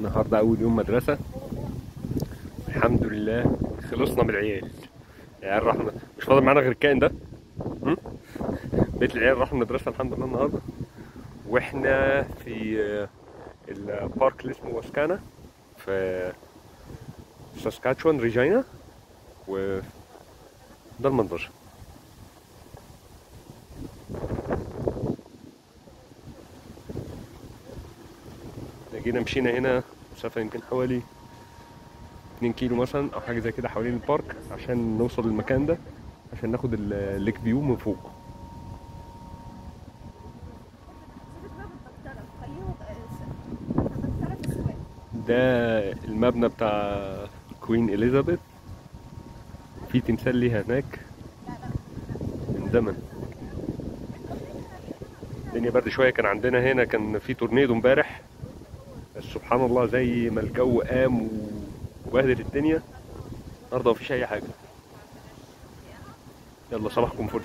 النهارده أول يوم مدرسة. الحمد لله خلصنا من العيال العيال راحوا مش فاضل معانا غير الكائن ده. م? بقيت العيال راحوا المدرسة الحمد لله النهارده. وإحنا في آه، البارك اللي اسمه واسكانا في ساسكاتشوان ريجينا. و ده المنظر. جينا مشينا هنا مسافة يمكن حوالي 2 كيلو مثلا أو حاجة زي كده حوالين ال park عشان نوصل للمكان ده عشان ناخد ال- ال lake view من فوق. ده المبنى بتاع Queen Elizabeth في تمثال ليها هناك من زمن. الدنيا برد شوية كان عندنا هنا كان في تورنيدو امبارح. سبحان الله زي ما الجو قام وبهدل الدنيا النهارده مفيش أي حاجة. يلا صباحكم فل.